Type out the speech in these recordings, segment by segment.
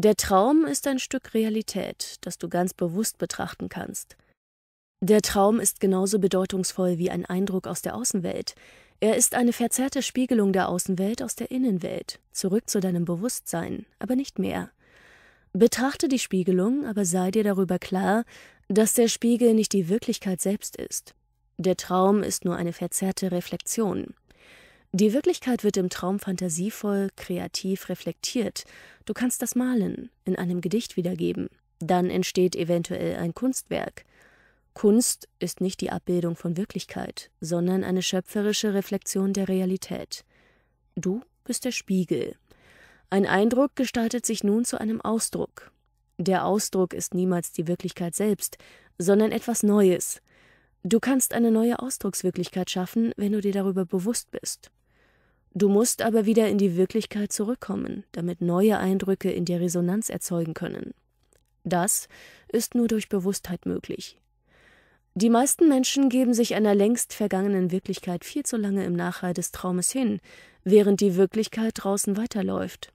Der Traum ist ein Stück Realität, das du ganz bewusst betrachten kannst. Der Traum ist genauso bedeutungsvoll wie ein Eindruck aus der Außenwelt. Er ist eine verzerrte Spiegelung der Außenwelt aus der Innenwelt, zurück zu deinem Bewusstsein, aber nicht mehr. Betrachte die Spiegelung, aber sei dir darüber klar, dass der Spiegel nicht die Wirklichkeit selbst ist. Der Traum ist nur eine verzerrte Reflexion. Die Wirklichkeit wird im Traum fantasievoll, kreativ reflektiert. Du kannst das malen, in einem Gedicht wiedergeben. Dann entsteht eventuell ein Kunstwerk. Kunst ist nicht die Abbildung von Wirklichkeit, sondern eine schöpferische Reflexion der Realität. Du bist der Spiegel. Ein Eindruck gestaltet sich nun zu einem Ausdruck. Der Ausdruck ist niemals die Wirklichkeit selbst, sondern etwas Neues. Du kannst eine neue Ausdruckswirklichkeit schaffen, wenn du dir darüber bewusst bist. Du musst aber wieder in die Wirklichkeit zurückkommen, damit neue Eindrücke in dir Resonanz erzeugen können. Das ist nur durch Bewusstheit möglich. Die meisten Menschen geben sich einer längst vergangenen Wirklichkeit viel zu lange im Nachhall des Traumes hin, während die Wirklichkeit draußen weiterläuft.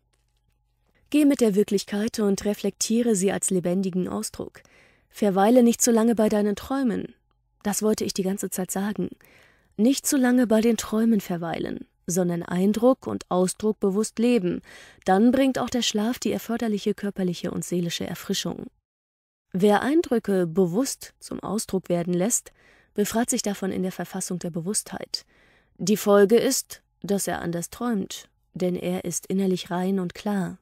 Geh mit der Wirklichkeit und reflektiere sie als lebendigen Ausdruck. Verweile nicht zu lange bei deinen Träumen. Das wollte ich die ganze Zeit sagen. Nicht zu lange bei den Träumen verweilen, sondern Eindruck und Ausdruck bewusst leben. Dann bringt auch der Schlaf die erforderliche körperliche und seelische Erfrischung. Wer Eindrücke bewusst zum Ausdruck werden lässt, befreit sich davon in der Verfassung der Bewusstheit. Die Folge ist, dass er anders träumt, denn er ist innerlich rein und klar.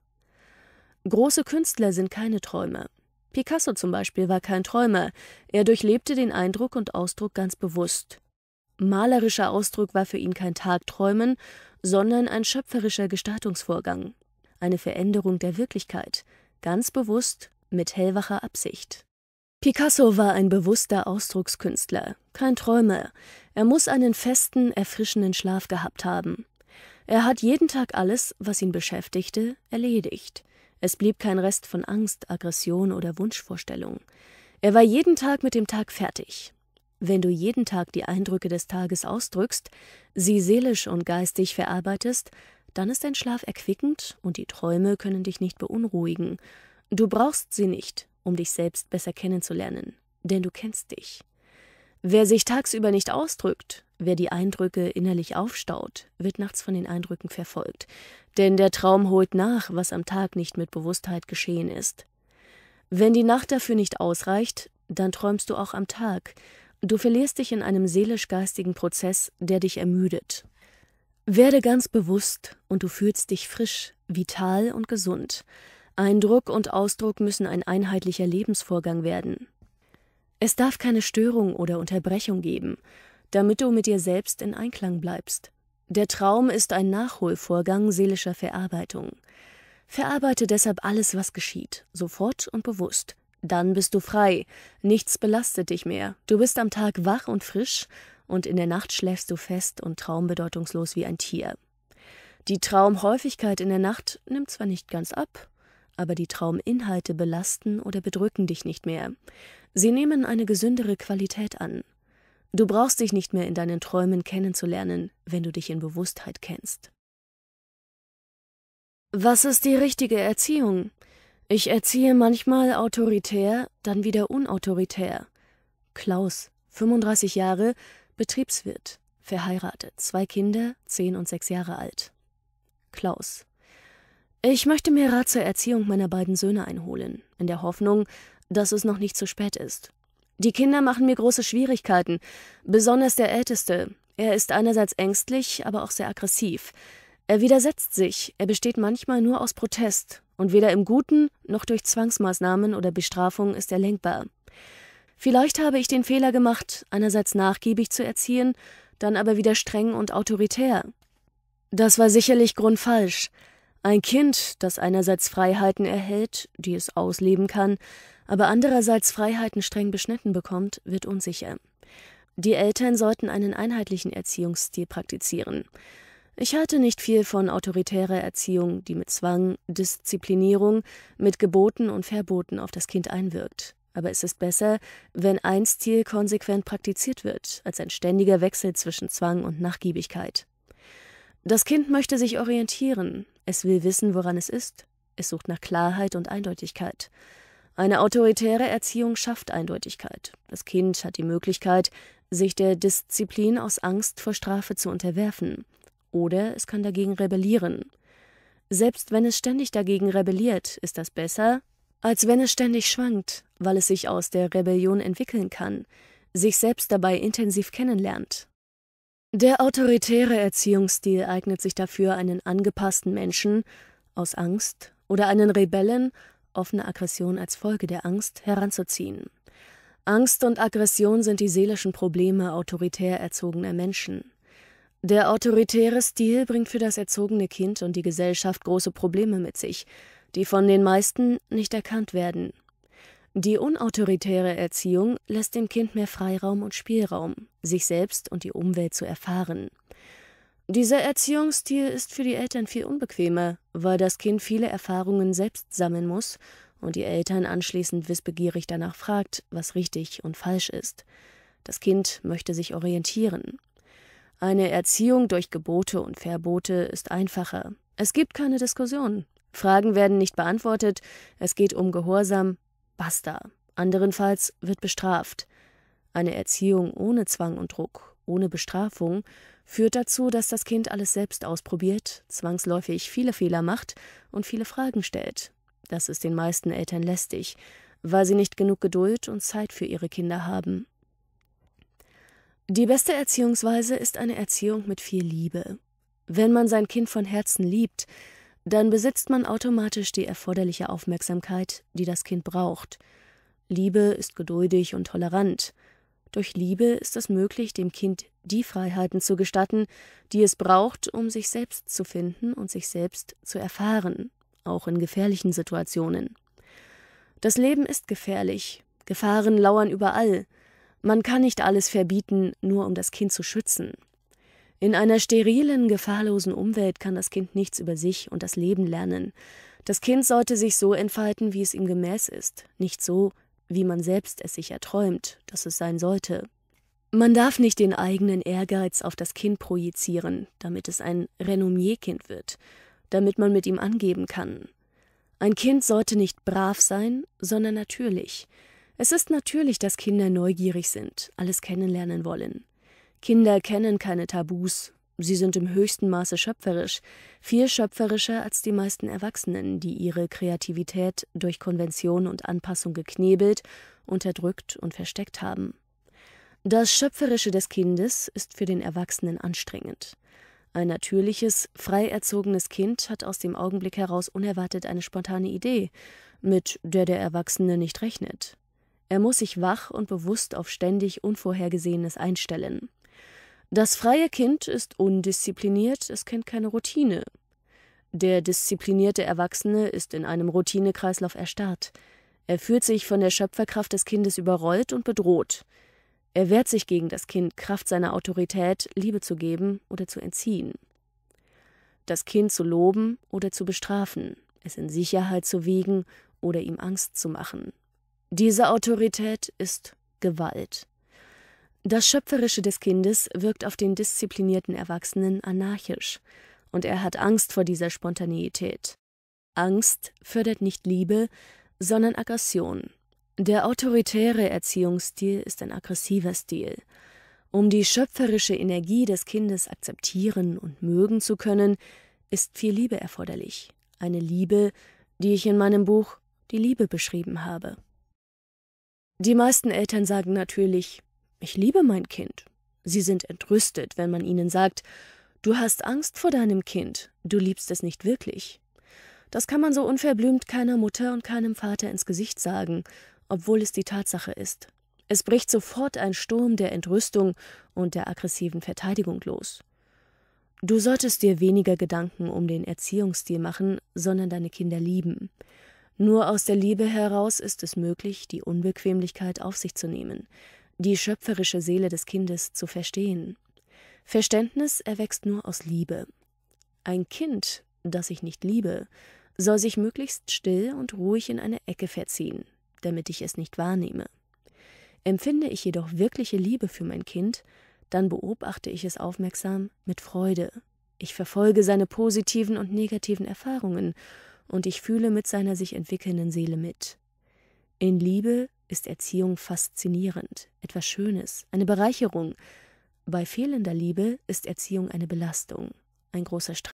Große Künstler sind keine Träumer. Picasso zum Beispiel war kein Träumer, er durchlebte den Eindruck und Ausdruck ganz bewusst. Malerischer Ausdruck war für ihn kein Tagträumen, sondern ein schöpferischer Gestaltungsvorgang, eine Veränderung der Wirklichkeit, ganz bewusst mit hellwacher Absicht. Picasso war ein bewusster Ausdruckskünstler, kein Träumer. Er muss einen festen, erfrischenden Schlaf gehabt haben. Er hat jeden Tag alles, was ihn beschäftigte, erledigt. Es blieb kein Rest von Angst, Aggression oder Wunschvorstellung. Er war jeden Tag mit dem Tag fertig. Wenn du jeden Tag die Eindrücke des Tages ausdrückst, sie seelisch und geistig verarbeitest, dann ist dein Schlaf erquickend und die Träume können dich nicht beunruhigen, Du brauchst sie nicht, um dich selbst besser kennenzulernen, denn du kennst dich. Wer sich tagsüber nicht ausdrückt, wer die Eindrücke innerlich aufstaut, wird nachts von den Eindrücken verfolgt, denn der Traum holt nach, was am Tag nicht mit Bewusstheit geschehen ist. Wenn die Nacht dafür nicht ausreicht, dann träumst du auch am Tag. Du verlierst dich in einem seelisch-geistigen Prozess, der dich ermüdet. Werde ganz bewusst und du fühlst dich frisch, vital und gesund. Eindruck und Ausdruck müssen ein einheitlicher Lebensvorgang werden. Es darf keine Störung oder Unterbrechung geben, damit du mit dir selbst in Einklang bleibst. Der Traum ist ein Nachholvorgang seelischer Verarbeitung. Verarbeite deshalb alles, was geschieht, sofort und bewusst. Dann bist du frei, nichts belastet dich mehr, du bist am Tag wach und frisch, und in der Nacht schläfst du fest und traumbedeutungslos wie ein Tier. Die Traumhäufigkeit in der Nacht nimmt zwar nicht ganz ab, aber die Trauminhalte belasten oder bedrücken dich nicht mehr. Sie nehmen eine gesündere Qualität an. Du brauchst dich nicht mehr in deinen Träumen kennenzulernen, wenn du dich in Bewusstheit kennst. Was ist die richtige Erziehung? Ich erziehe manchmal autoritär, dann wieder unautoritär. Klaus, 35 Jahre, Betriebswirt, verheiratet, zwei Kinder, zehn und sechs Jahre alt. Klaus, ich möchte mir Rat zur Erziehung meiner beiden Söhne einholen, in der Hoffnung, dass es noch nicht zu spät ist. Die Kinder machen mir große Schwierigkeiten, besonders der Älteste. Er ist einerseits ängstlich, aber auch sehr aggressiv. Er widersetzt sich, er besteht manchmal nur aus Protest, und weder im Guten noch durch Zwangsmaßnahmen oder Bestrafung ist er lenkbar. Vielleicht habe ich den Fehler gemacht, einerseits nachgiebig zu erziehen, dann aber wieder streng und autoritär. Das war sicherlich grundfalsch. Ein Kind, das einerseits Freiheiten erhält, die es ausleben kann, aber andererseits Freiheiten streng beschnitten bekommt, wird unsicher. Die Eltern sollten einen einheitlichen Erziehungsstil praktizieren. Ich halte nicht viel von autoritärer Erziehung, die mit Zwang, Disziplinierung, mit Geboten und Verboten auf das Kind einwirkt. Aber es ist besser, wenn ein Stil konsequent praktiziert wird, als ein ständiger Wechsel zwischen Zwang und Nachgiebigkeit. Das Kind möchte sich orientieren, es will wissen, woran es ist. Es sucht nach Klarheit und Eindeutigkeit. Eine autoritäre Erziehung schafft Eindeutigkeit. Das Kind hat die Möglichkeit, sich der Disziplin aus Angst vor Strafe zu unterwerfen. Oder es kann dagegen rebellieren. Selbst wenn es ständig dagegen rebelliert, ist das besser, als wenn es ständig schwankt, weil es sich aus der Rebellion entwickeln kann, sich selbst dabei intensiv kennenlernt. Der autoritäre Erziehungsstil eignet sich dafür, einen angepassten Menschen aus Angst oder einen Rebellen, offene Aggression als Folge der Angst, heranzuziehen. Angst und Aggression sind die seelischen Probleme autoritär erzogener Menschen. Der autoritäre Stil bringt für das erzogene Kind und die Gesellschaft große Probleme mit sich, die von den meisten nicht erkannt werden. Die unautoritäre Erziehung lässt dem Kind mehr Freiraum und Spielraum, sich selbst und die Umwelt zu erfahren. Dieser Erziehungsstil ist für die Eltern viel unbequemer, weil das Kind viele Erfahrungen selbst sammeln muss und die Eltern anschließend wissbegierig danach fragt, was richtig und falsch ist. Das Kind möchte sich orientieren. Eine Erziehung durch Gebote und Verbote ist einfacher. Es gibt keine Diskussion. Fragen werden nicht beantwortet, es geht um Gehorsam, basta. Anderenfalls wird bestraft. Eine Erziehung ohne Zwang und Druck, ohne Bestrafung, führt dazu, dass das Kind alles selbst ausprobiert, zwangsläufig viele Fehler macht und viele Fragen stellt. Das ist den meisten Eltern lästig, weil sie nicht genug Geduld und Zeit für ihre Kinder haben. Die beste Erziehungsweise ist eine Erziehung mit viel Liebe. Wenn man sein Kind von Herzen liebt, dann besitzt man automatisch die erforderliche Aufmerksamkeit, die das Kind braucht. Liebe ist geduldig und tolerant. Durch Liebe ist es möglich, dem Kind die Freiheiten zu gestatten, die es braucht, um sich selbst zu finden und sich selbst zu erfahren, auch in gefährlichen Situationen. Das Leben ist gefährlich, Gefahren lauern überall, man kann nicht alles verbieten, nur um das Kind zu schützen. In einer sterilen, gefahrlosen Umwelt kann das Kind nichts über sich und das Leben lernen. Das Kind sollte sich so entfalten, wie es ihm gemäß ist, nicht so, wie man selbst es sich erträumt, dass es sein sollte. Man darf nicht den eigenen Ehrgeiz auf das Kind projizieren, damit es ein Renommierkind wird, damit man mit ihm angeben kann. Ein Kind sollte nicht brav sein, sondern natürlich. Es ist natürlich, dass Kinder neugierig sind, alles kennenlernen wollen. Kinder kennen keine Tabus, sie sind im höchsten Maße schöpferisch, viel schöpferischer als die meisten Erwachsenen, die ihre Kreativität durch Konvention und Anpassung geknebelt, unterdrückt und versteckt haben. Das Schöpferische des Kindes ist für den Erwachsenen anstrengend. Ein natürliches, frei erzogenes Kind hat aus dem Augenblick heraus unerwartet eine spontane Idee, mit der der Erwachsene nicht rechnet. Er muss sich wach und bewusst auf ständig Unvorhergesehenes einstellen. Das freie Kind ist undiszipliniert, es kennt keine Routine. Der disziplinierte Erwachsene ist in einem Routinekreislauf erstarrt. Er fühlt sich von der Schöpferkraft des Kindes überrollt und bedroht. Er wehrt sich gegen das Kind, Kraft seiner Autorität, Liebe zu geben oder zu entziehen. Das Kind zu loben oder zu bestrafen, es in Sicherheit zu wiegen oder ihm Angst zu machen. Diese Autorität ist Gewalt. Das Schöpferische des Kindes wirkt auf den disziplinierten Erwachsenen anarchisch, und er hat Angst vor dieser Spontaneität. Angst fördert nicht Liebe, sondern Aggression. Der autoritäre Erziehungsstil ist ein aggressiver Stil. Um die schöpferische Energie des Kindes akzeptieren und mögen zu können, ist viel Liebe erforderlich. Eine Liebe, die ich in meinem Buch Die Liebe beschrieben habe. Die meisten Eltern sagen natürlich, ich liebe mein Kind. Sie sind entrüstet, wenn man ihnen sagt, du hast Angst vor deinem Kind, du liebst es nicht wirklich. Das kann man so unverblümt keiner Mutter und keinem Vater ins Gesicht sagen, obwohl es die Tatsache ist. Es bricht sofort ein Sturm der Entrüstung und der aggressiven Verteidigung los. Du solltest dir weniger Gedanken um den Erziehungsstil machen, sondern deine Kinder lieben. Nur aus der Liebe heraus ist es möglich, die Unbequemlichkeit auf sich zu nehmen, die schöpferische Seele des Kindes zu verstehen. Verständnis erwächst nur aus Liebe. Ein Kind, das ich nicht liebe, soll sich möglichst still und ruhig in eine Ecke verziehen, damit ich es nicht wahrnehme. Empfinde ich jedoch wirkliche Liebe für mein Kind, dann beobachte ich es aufmerksam mit Freude. Ich verfolge seine positiven und negativen Erfahrungen und ich fühle mit seiner sich entwickelnden Seele mit. In Liebe ist Erziehung faszinierend, etwas Schönes, eine Bereicherung. Bei fehlender Liebe ist Erziehung eine Belastung, ein großer Stress.